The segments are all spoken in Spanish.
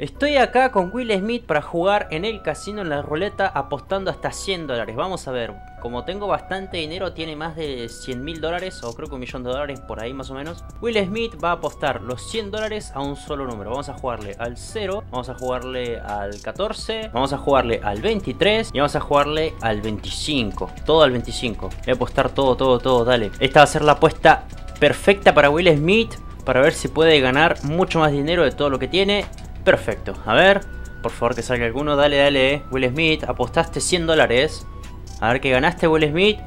Estoy acá con Will Smith para jugar en el casino en la ruleta apostando hasta 100 dólares. Vamos a ver, como tengo bastante dinero, tiene más de 100 mil dólares o creo que un millón de dólares por ahí más o menos. Will Smith va a apostar los 100 dólares a un solo número. Vamos a jugarle al 0, vamos a jugarle al 14, vamos a jugarle al 23 y vamos a jugarle al 25. Todo al 25. Voy a apostar todo, todo, todo, dale. Esta va a ser la apuesta perfecta para Will Smith para ver si puede ganar mucho más dinero de todo lo que tiene. Perfecto, a ver, por favor que salga alguno, dale, dale, Will Smith, apostaste 100 dólares. A ver que ganaste, Will Smith.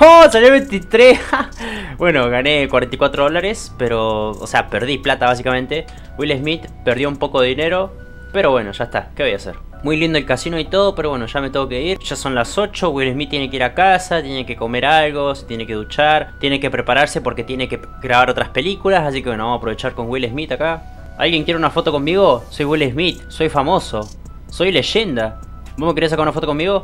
¡Oh! Salió 23. bueno, gané 44 dólares, pero, o sea, perdí plata básicamente. Will Smith perdió un poco de dinero, pero bueno, ya está, ¿qué voy a hacer? Muy lindo el casino y todo, pero bueno, ya me tengo que ir. Ya son las 8, Will Smith tiene que ir a casa, tiene que comer algo, se tiene que duchar, tiene que prepararse porque tiene que grabar otras películas, así que bueno, vamos a aprovechar con Will Smith acá. ¿Alguien quiere una foto conmigo? Soy Will Smith, soy famoso, soy leyenda. ¿Vos me querés sacar una foto conmigo?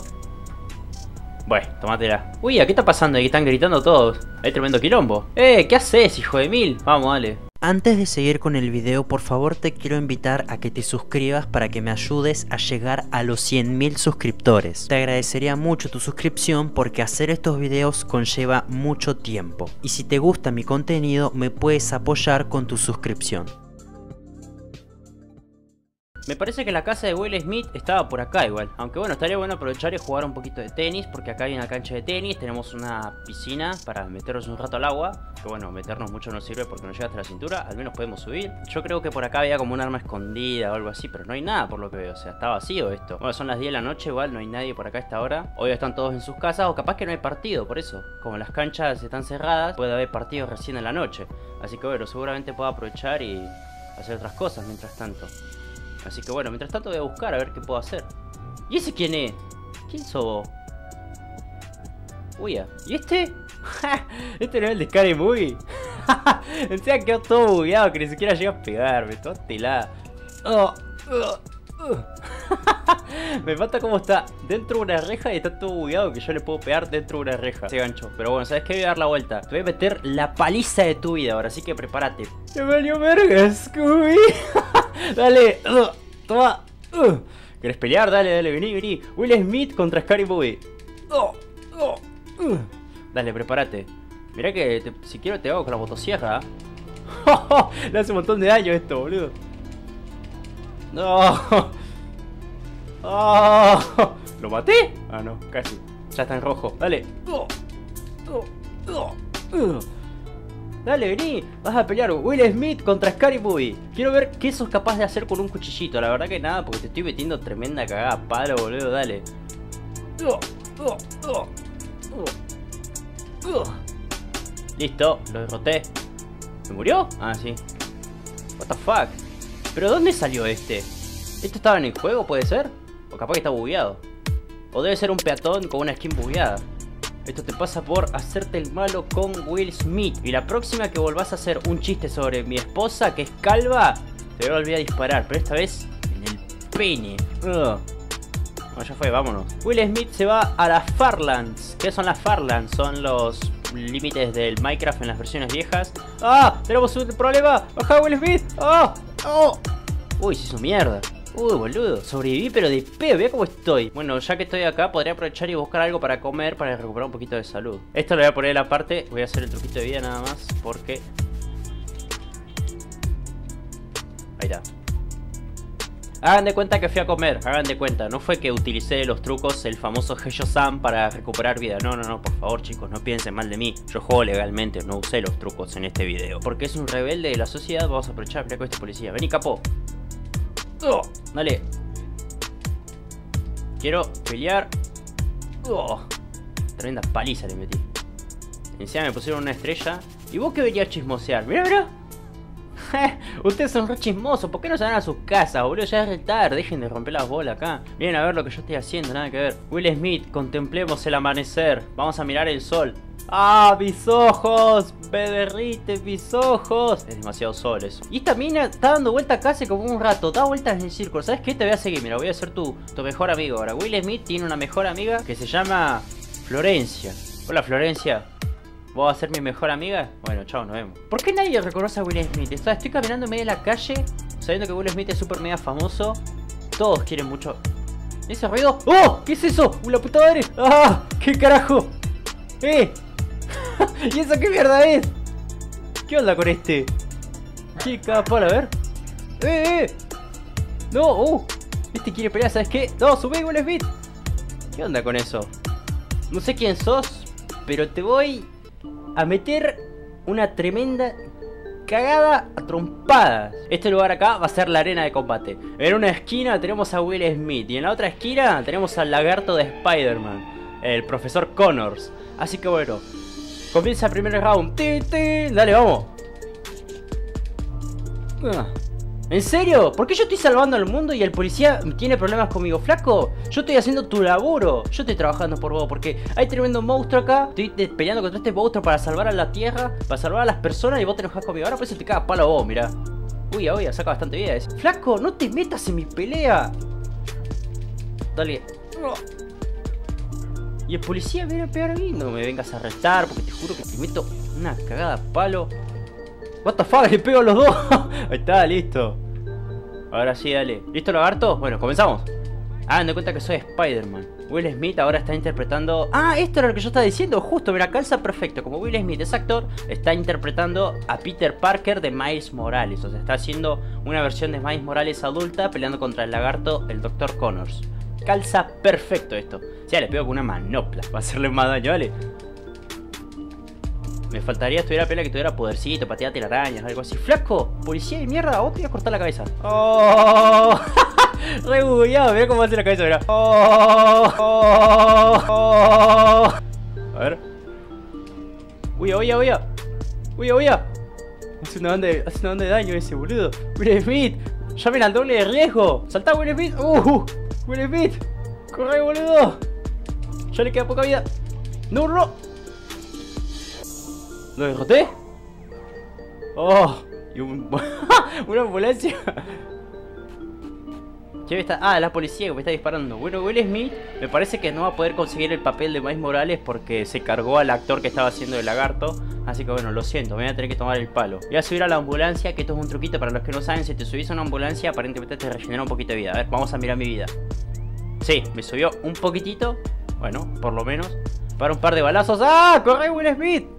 Bueno, tomátela. Uy, ¿a qué está pasando? Ahí están gritando todos. Hay tremendo quilombo. ¡Eh! ¿Qué haces, hijo de mil? Vamos, dale. Antes de seguir con el video, por favor te quiero invitar a que te suscribas para que me ayudes a llegar a los 100.000 suscriptores. Te agradecería mucho tu suscripción porque hacer estos videos conlleva mucho tiempo. Y si te gusta mi contenido, me puedes apoyar con tu suscripción. Me parece que la casa de Will Smith estaba por acá igual. Aunque bueno, estaría bueno aprovechar y jugar un poquito de tenis. Porque acá hay una cancha de tenis. Tenemos una piscina para meternos un rato al agua. Que bueno, meternos mucho no sirve porque no llega hasta la cintura. Al menos podemos subir. Yo creo que por acá había como un arma escondida o algo así. Pero no hay nada por lo que veo. O sea, está vacío esto. Bueno, son las 10 de la noche igual. No hay nadie por acá a esta hora. Hoy están todos en sus casas. O capaz que no hay partido. Por eso. Como las canchas están cerradas. Puede haber partidos recién en la noche. Así que bueno, seguramente puedo aprovechar y hacer otras cosas mientras tanto. Así que bueno, mientras tanto voy a buscar a ver qué puedo hacer. ¿Y ese quién es? ¿Quién sos vos? Uy, ¿y este? este no es el de Scary Movie. Encima quedó todo bugueado que ni siquiera llega a pegarme. Todo telada. Oh, uh, uh. Me falta cómo está dentro de una reja y está todo bugueado que yo le puedo pegar dentro de una reja. Ese gancho. Pero bueno, ¿sabes qué? Voy a dar la vuelta. Te voy a meter la paliza de tu vida ahora, así que prepárate. ¡Me valió verga, Scooby! Dale, uh, toma. Uh. ¿Querés pelear? Dale, dale, vení, vení. Will Smith contra Scary Movie. Oh, oh, uh. Dale, prepárate. Mirá que si quiero te hago con la motosierra. Le hace un montón de daño esto, boludo. No. Oh, ¿Lo maté? Ah, no, casi. Ya está en rojo. Dale. Dale, vení. Vas a pelear Will Smith contra Scary. Quiero ver qué sos capaz de hacer con un cuchillito. La verdad que nada, porque te estoy metiendo tremenda cagada palo, boludo. Dale. Listo, lo derroté. ¿Me murió? Ah, sí. What the fuck. ¿Pero dónde salió este? ¿Esto estaba en el juego, puede ser? O capaz que está bugueado. O debe ser un peatón con una skin bugueada. Esto te pasa por hacerte el malo con Will Smith. Y la próxima que volvás a hacer un chiste sobre mi esposa, que es calva, te voy a olvidar disparar. Pero esta vez en el pene. Ya fue, vámonos. Will Smith se va a las Farlands. ¿Qué son las Farlands? Son los límites del Minecraft en las versiones viejas. ¡Ah! ¡Tenemos un problema! ¡Baja Will Smith! ¡Oh! ¡Oh! Uy, se hizo mierda. Uy, boludo, sobreviví pero de pedo, vea cómo estoy. Bueno, ya que estoy acá, podría aprovechar y buscar algo para comer Para recuperar un poquito de salud. Esto lo voy a poner en la parte, voy a hacer el truquito de vida nada más Porque... Ahí está. Hagan de cuenta que fui a comer, hagan de cuenta. No fue que utilicé los trucos, el famoso Heisho-san para recuperar vida. No, no, no, por favor chicos, no piensen mal de mí. Yo juego legalmente, no usé los trucos en este video. Porque es un rebelde de la sociedad, vamos a aprovechar Mira con este policía, vení capo Dale. Quiero pelear. Oh, tremenda paliza le metí. Encima me pusieron una estrella. ¿Y vos qué venías chismosear? Mira, mira. Ustedes son re chismosos. ¿Por qué no se van a sus casas, boludo? Ya es tarde. Dejen de romper las bolas acá. Miren a ver lo que yo estoy haciendo. Nada que ver. Will Smith, contemplemos el amanecer. Vamos a mirar el sol. ¡Ah, mis ojos! ¡Me derrite mis ojos! Es demasiado sol eso. Y esta mina está dando vuelta casi como un rato. Da vueltas en el círculo. ¿Sabes qué? Te voy a seguir. Mira, voy a ser tu, tu mejor amigo ahora. Will Smith tiene una mejor amiga que se llama Florencia. Hola, Florencia. ¿Vos vas a ser mi mejor amiga? Bueno, chao, nos vemos. ¿Por qué nadie reconoce a Will Smith? estoy caminando en medio de la calle sabiendo que Will Smith es super mega famoso, todos quieren mucho. ¿Ese ruido? ¡Oh! ¿Qué es eso? ¡Una puta madre! ¡Ah! ¿Qué carajo? ¡Eh! ¿Y eso qué mierda es? ¿Qué onda con este? ¿Qué capaz? A ver. ¡Eh, eh! ¡No! ¡Uh! Este quiere pelear, ¿sabes qué? ¡No! ¡Sube Will Smith! ¿Qué onda con eso? No sé quién sos, pero te voy a meter una tremenda cagada a trompadas. Este lugar acá va a ser la arena de combate. En una esquina tenemos a Will Smith y en la otra esquina tenemos al lagarto de Spider-Man, el profesor Connors. Así que bueno, comienza el primer round. ¡Ti, Dale, vamos. Ah. ¿En serio? ¿Por qué yo estoy salvando al mundo y el policía tiene problemas conmigo? Flaco, yo estoy haciendo tu laburo. Yo estoy trabajando por vos porque hay tremendo monstruo acá. Estoy peleando contra este monstruo para salvar a la tierra, para salvar a las personas y vos te enojas conmigo. Ahora pues se te caga palo a vos, mira. Uy, uy, saca bastante vida. Flaco, no te metas en mi pelea. Dale. Y el policía viene a pegar a. No me vengas a arrestar porque te juro que te meto una cagada palo. What the fuck, le pego a los dos. Ahí está, listo. Ahora sí, dale. ¿Listo, lagarto? Bueno, comenzamos. Ah, doy cuenta que soy Spider-Man. Will Smith ahora está interpretando... Ah, esto era lo que yo estaba diciendo, justo, mira, calza perfecto. Como Will Smith es actor, está interpretando a Peter Parker de Miles Morales. O sea, está haciendo una versión de Miles Morales adulta peleando contra el lagarto, el Dr. Connors. Calza perfecto esto. Sea, le pego con una manopla. Va a hacerle más daño, ¿vale? Me faltaría estuviera pena que tuviera podercito, patear telarañas, algo así. ¡Flaco! ¡Policía de mierda! ¡Oh, te voy a cortar la cabeza! ¡Oh! Re bugueado, mira cómo hace la cabeza, mira. ¡Oh! ¡Oh! A ver. ¡Uy, uy, uy! ¡Uy, uy! Hace una banda de, hace una banda de daño ese, boludo. Will Smith, llamen al doble de riesgo. ¡Saltá, Will Smith! ¡Uh! Will Smith, corre, boludo. Ya le queda poca vida. ¡No, no! ¿Lo derroté? ¡Oh! Y un... una ambulancia. ¿Qué está? Ah, la policía que me está disparando. Bueno, Will Smith me parece que no va a poder conseguir el papel de Miles Morales porque se cargó al actor que estaba haciendo el lagarto. Así que bueno, lo siento, me voy a tener que tomar el palo. Voy a subir a la ambulancia, que esto es un truquito para los que no saben. Si te subís a una ambulancia, aparentemente te regenera un poquito de vida. A ver, vamos a mirar mi vida. Sí, me subió un poquitito. Bueno, por lo menos. Para un par de balazos. ¡Ah! ¡Corre Will Smith!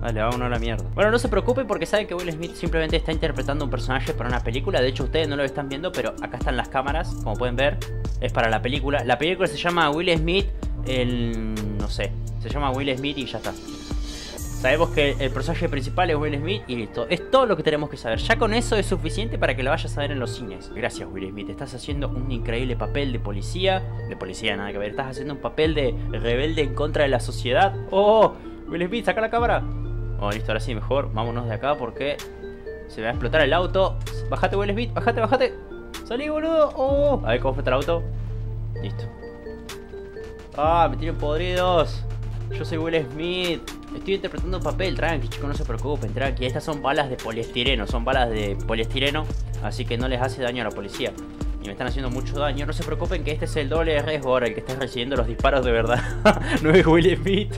Dale, vámonos a la mierda. Bueno, no se preocupen porque saben que Will Smith simplemente está interpretando un personaje para una película. De hecho, ustedes no lo están viendo, pero acá están las cámaras. Como pueden ver, es para la película. La película se llama Will Smith, el... no sé. Se llama Will Smith y ya está. Sabemos que el personaje principal es Will Smith y listo. Es todo lo que tenemos que saber. Ya con eso es suficiente para que lo vayas a ver en los cines. Gracias Will Smith. Estás haciendo un increíble papel de policía. De policía nada que ver. Estás haciendo un papel de rebelde en contra de la sociedad. ¡Oh! Will Smith, saca la cámara. Oh, listo, ahora sí, mejor. Vámonos de acá porque se va a explotar el auto. Bájate, Will Smith. Bájate, bájate. Salí, boludo. Oh. A ver cómo flota el auto. Listo. Ah, me tienen podridos. Yo soy Will Smith. Estoy interpretando un papel, tranqui, chicos, no se preocupen, tranqui. Estas son balas de poliestireno, son balas de poliestireno, así que no les hace daño a la policía. Y me están haciendo mucho daño. No se preocupen que este es el doble de riesgo ahora, el que está recibiendo los disparos de verdad. no es Will Smith.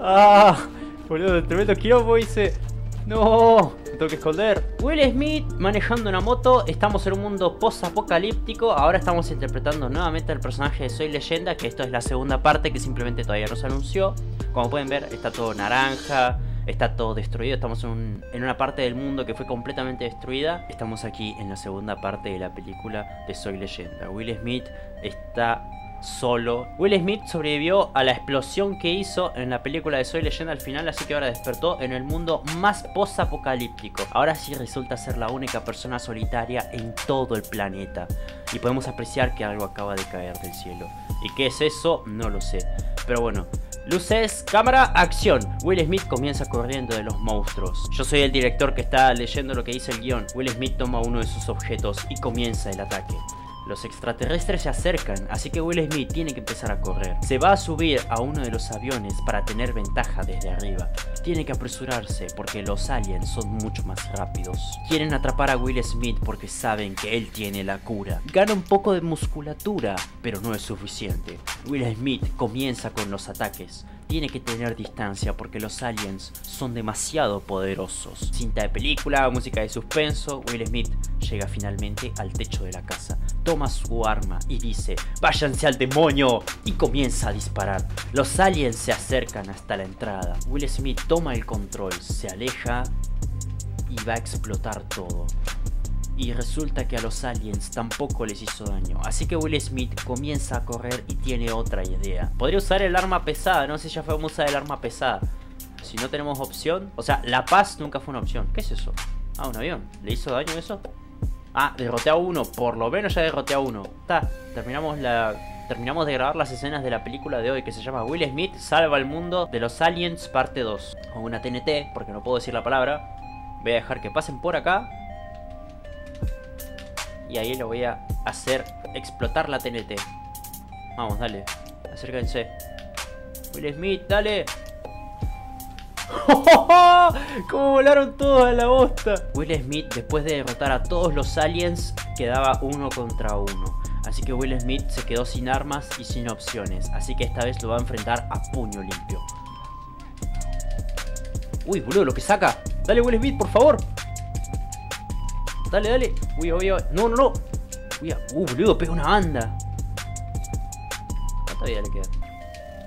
Ah. Boludo, tremendo quilombo hice. No, me tengo que esconder. Will Smith manejando una moto. Estamos en un mundo post-apocalíptico. Ahora estamos interpretando nuevamente el personaje de Soy Leyenda. Que esto es la segunda parte que simplemente todavía no se anunció. Como pueden ver, está todo naranja. Está todo destruido. Estamos en una parte del mundo que fue completamente destruida. Estamos aquí en la segunda parte de la película de Soy Leyenda. Will Smith está solo. Will Smith sobrevivió a la explosión que hizo en la película de Soy Leyenda al final, así que ahora despertó en el mundo más post-apocalíptico. Ahora sí resulta ser la única persona solitaria en todo el planeta. Y podemos apreciar que algo acaba de caer del cielo. ¿Y qué es eso? No lo sé. Pero bueno, Luces, cámara, acción. Will Smith comienza corriendo de los monstruos. Yo soy el director que está leyendo lo que dice el guion. Will Smith toma uno de sus objetos y comienza el ataque. Los extraterrestres se acercan, así que Will Smith tiene que empezar a correr. Se va a subir a uno de los aviones para tener ventaja desde arriba. Tiene que apresurarse porque los aliens son mucho más rápidos. Quieren atrapar a Will Smith porque saben que él tiene la cura. Gana un poco de musculatura, pero no es suficiente. Will Smith comienza con los ataques tiene que tener distancia porque los aliens son demasiado poderosos. Cinta de película, música de suspenso, Will Smith llega finalmente al techo de la casa, toma su arma y dice, váyanse al demonio, y comienza a disparar. Los aliens se acercan hasta la entrada. Will Smith toma el control, se aleja y va a explotar todo y resulta que a los aliens tampoco les hizo daño. Así que Will Smith comienza a correr y tiene otra idea. Podría usar el arma pesada, no sé si ya fue usar el arma pesada. Si no tenemos opción, o sea, la paz nunca fue una opción. ¿Qué es eso? Ah, un avión. ¿Le hizo daño eso? Ah, derroté a uno, por lo menos ya derroté a uno. Está, terminamos la terminamos de grabar las escenas de la película de hoy que se llama Will Smith salva el mundo de los aliens parte 2. O una TNT, porque no puedo decir la palabra. Voy a dejar que pasen por acá y ahí lo voy a hacer explotar la TNT. Vamos, dale. Acérquense. Will Smith, dale. ¡Cómo volaron todos a la bosta! Will Smith, después de derrotar a todos los aliens, quedaba uno contra uno. Así que Will Smith se quedó sin armas y sin opciones. Así que esta vez lo va a enfrentar a puño limpio. Uy, boludo, lo que saca. Dale, Will Smith, por favor. Dale, dale. Uy, uy, uy. No, no, no. Uy, uh, boludo, pega una banda. Todavía le queda.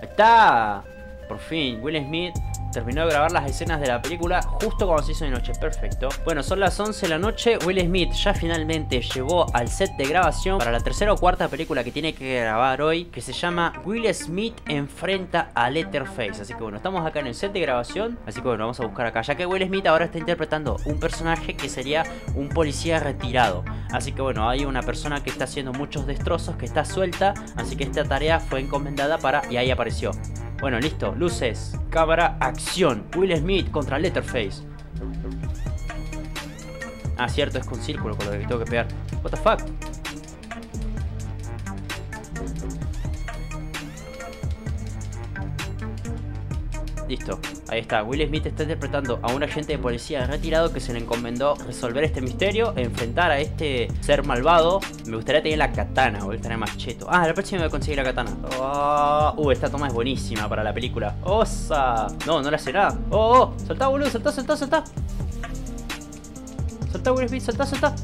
Ahí está. Por fin, Will Smith terminó de grabar las escenas de la película justo cuando se hizo de noche, perfecto. Bueno, son las 11 de la noche, Will Smith ya finalmente llegó al set de grabación para la tercera o cuarta película que tiene que grabar hoy, que se llama Will Smith enfrenta a Letterface. Así que bueno, estamos acá en el set de grabación, así que bueno, vamos a buscar acá, ya que Will Smith ahora está interpretando un personaje que sería un policía retirado. Así que bueno, hay una persona que está haciendo muchos destrozos, que está suelta, así que esta tarea fue encomendada para... y ahí apareció. Bueno, listo. Luces, cámara, acción. Will Smith contra Letterface. Ah, cierto, es con círculo con lo que tengo que pegar. What the fuck? Listo, ahí está. Will Smith está interpretando a un agente de policía retirado que se le encomendó resolver este misterio, enfrentar a este ser malvado. Me gustaría tener la katana, o más cheto. Ah, la próxima voy a conseguir la katana. Oh, uh, esta toma es buenísima para la película. ¡Osa! No, no hace nada. ¡Oh, oh! ¡Saltá, boludo! ¡Saltá, saltá, saltá! ¡Saltá, Will Smith! ¡Saltá, saltá!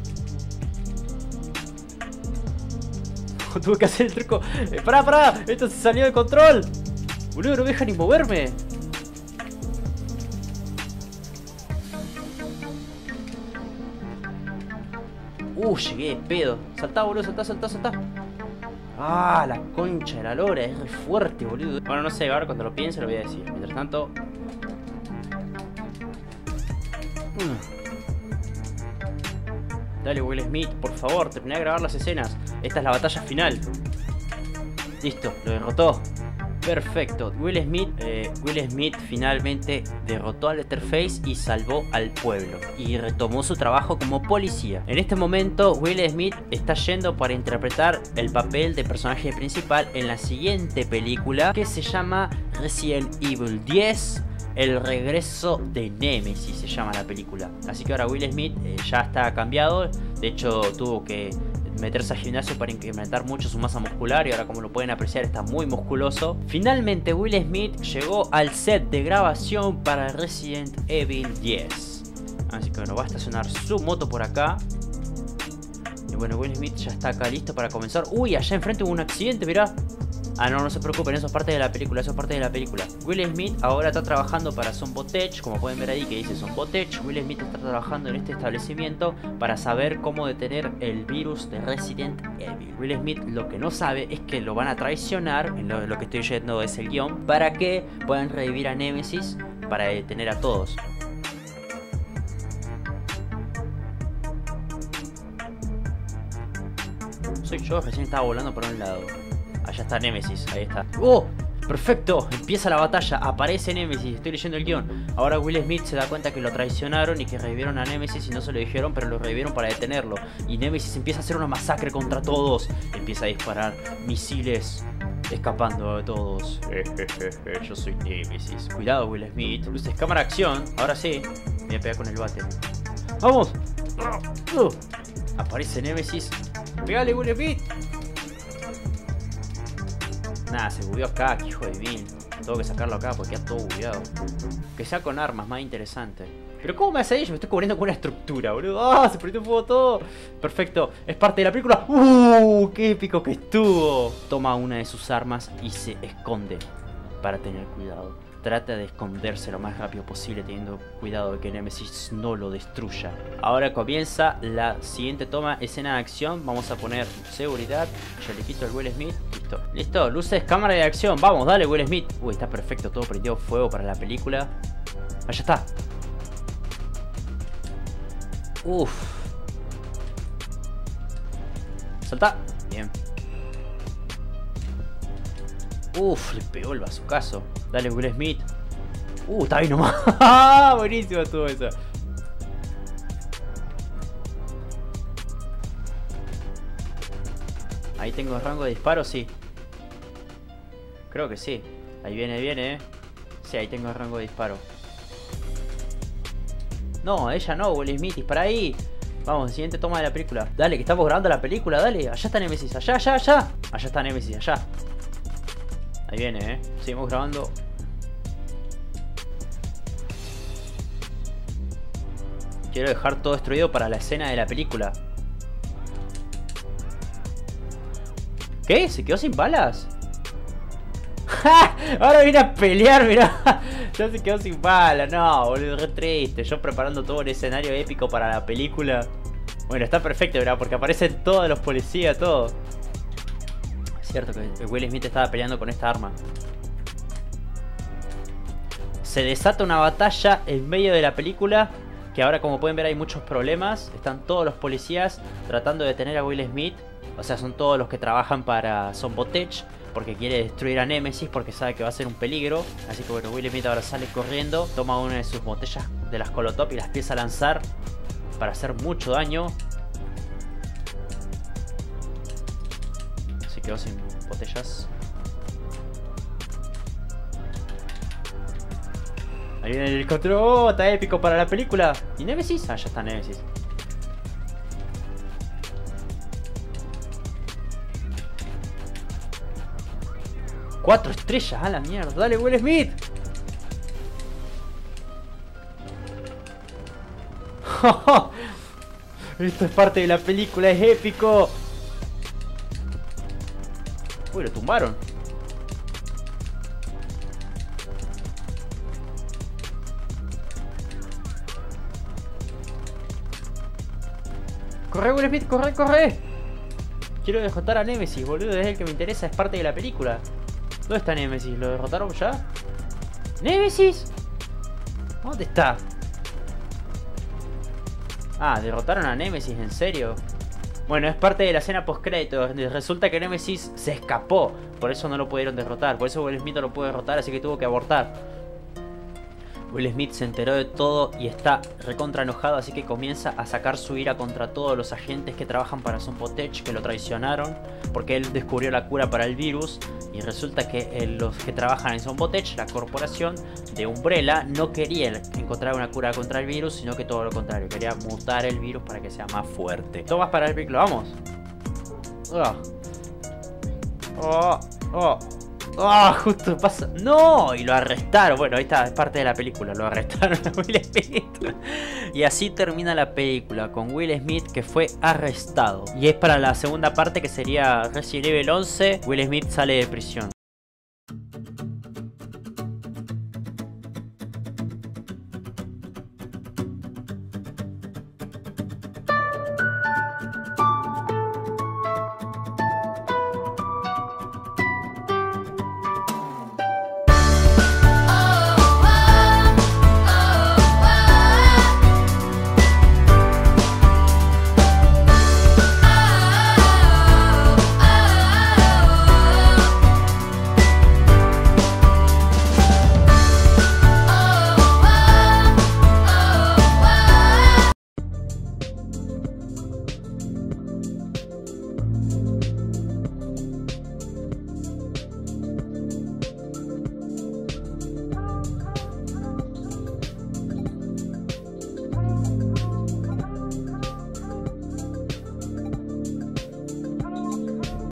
Tuve que hacer el truco. Eh, ¡Pará, pará! Esto se salió de control. Boludo, no me deja ni moverme. Llegué de pedo. Saltá, boludo, saltá, saltá, saltá. Ah, la concha de la lora, es re fuerte, boludo. Bueno, no sé, ahora cuando lo piense lo voy a decir. Mientras tanto... Mm. Dale, Will Smith, por favor, terminé de grabar las escenas. Esta es la batalla final. Listo, lo derrotó. Perfecto. Will Smith, eh, Will Smith finalmente derrotó a Letterface y salvó al pueblo. Y retomó su trabajo como policía. En este momento, Will Smith está yendo para interpretar el papel de personaje principal en la siguiente película que se llama Resident Evil 10 el regreso de Nemesis se llama la película. Así que ahora Will Smith eh, ya está cambiado. De hecho, tuvo que meterse al gimnasio para incrementar mucho su masa muscular y ahora como lo pueden apreciar está muy musculoso. Finalmente Will Smith llegó al set de grabación para Resident Evil 10. Así que bueno, va a estacionar su moto por acá. Y bueno, Will Smith ya está acá listo para comenzar. Uy, allá enfrente hubo un accidente, mirá. Ah, no, no se preocupen, eso es parte de la película, eso es parte de la película. Will Smith ahora está trabajando para Zombotech, como pueden ver ahí que dice Zombotech. Will Smith está trabajando en este establecimiento para saber cómo detener el virus de Resident Evil. Will Smith lo que no sabe es que lo van a traicionar, lo, lo que estoy yendo es el guion, para que puedan revivir a Nemesis para detener a todos. Soy yo, recién estaba volando por un lado. Allá está Nemesis, ahí está. ¡Oh! Perfecto, empieza la batalla, aparece Nemesis, estoy leyendo el guion. Ahora Will Smith se da cuenta que lo traicionaron y que revivieron a Nemesis y no se lo dijeron, pero lo revivieron para detenerlo. Y Nemesis empieza a hacer una masacre contra todos. Empieza a disparar misiles, escapando de todos. Yo soy Nemesis. Cuidado Will Smith. Luces cámara acción. Ahora sí. Me voy a pegar con el bate. ¡Vamos! Uh. Aparece Nemesis. ¡Pegale Will Smith! Nada, se bugueó acá, hijo de mil. tengo que sacarlo acá porque queda todo bugueado. Que sea con armas, más interesante. Pero ¿cómo me hace ello? Me estoy cubriendo con una estructura, boludo. ¡Ah! Se prendió todo. Perfecto. Es parte de la película. ¡Uh! ¡Qué épico que estuvo! Toma una de sus armas y se esconde para tener cuidado. Trata de esconderse lo más rápido posible teniendo cuidado de que Nemesis no lo destruya. Ahora comienza la siguiente toma, escena de acción. Vamos a poner seguridad. Yo le quito el Will Smith. Listo. Listo. Luces, cámara de acción. Vamos, dale Will Smith. Uy, está perfecto. Todo prendido fuego para la película. Allá está. Uf. Salta. Bien. Uf, le pegó el bazucazo. Dale, Will Smith. Uh, está ahí nomás. Buenísimo todo eso. Ahí tengo rango de disparo, sí. Creo que sí. Ahí viene, viene, eh. Sí, ahí tengo rango de disparo. No, ella no, Will Smith, dispara ahí. Vamos, siguiente toma de la película. Dale, que estamos grabando la película, dale. Allá está Nemesis, allá, allá, allá. Allá está Nemesis, allá. Ahí viene, eh. Seguimos grabando. Quiero dejar todo destruido para la escena de la película. ¿Qué? ¿Se quedó sin balas? ¡Ja! Ahora viene a pelear, mirá. Ya se quedó sin balas. No, boludo, re triste. Yo preparando todo un escenario épico para la película. Bueno, está perfecto, ¿verdad? Porque aparecen todos los policías, todo cierto que Will Smith estaba peleando con esta arma. Se desata una batalla en medio de la película. Que ahora como pueden ver hay muchos problemas. Están todos los policías tratando de detener a Will Smith. O sea, son todos los que trabajan para Zombotech. Porque quiere destruir a Nemesis porque sabe que va a ser un peligro. Así que bueno, Will Smith ahora sale corriendo. Toma una de sus botellas de las Colotop y las empieza a lanzar. Para hacer mucho daño. Sin botellas. Ahí viene el helicóptero. ¡Oh! Está épico para la película. ¿Y Nemesis? Ah, ya está Nemesis. Cuatro estrellas, a la mierda. Dale, Will Smith. Esto es parte de la película, es épico. Uy, lo tumbaron. Corre, Will Smith, corre, corre. Quiero derrotar a Nemesis, boludo. Es el que me interesa, es parte de la película. ¿Dónde está Nemesis? ¿Lo derrotaron ya? ¿Nemesis? ¿Dónde está? Ah, derrotaron a Nemesis, ¿en serio? Bueno, es parte de la escena post crédito. Resulta que Nemesis se escapó. Por eso no lo pudieron derrotar. Por eso Will Smith no lo pudo derrotar, así que tuvo que abortar. Will Smith se enteró de todo y está recontra enojado, así que comienza a sacar su ira contra todos los agentes que trabajan para Zombotech, que lo traicionaron, porque él descubrió la cura para el virus. Y resulta que eh, los que trabajan en Zombotech, la corporación de Umbrella, no querían encontrar una cura contra el virus, sino que todo lo contrario, quería mutar el virus para que sea más fuerte. Tomas para el vehículo, vamos. Oh. Oh, oh. ¡Ah! justo pasa. ¡No! Y lo arrestaron. Bueno, ahí está, es parte de la película. Lo arrestaron a Will Smith. y así termina la película con Will Smith que fue arrestado. Y es para la segunda parte que sería Resident Evil 11. Will Smith sale de prisión.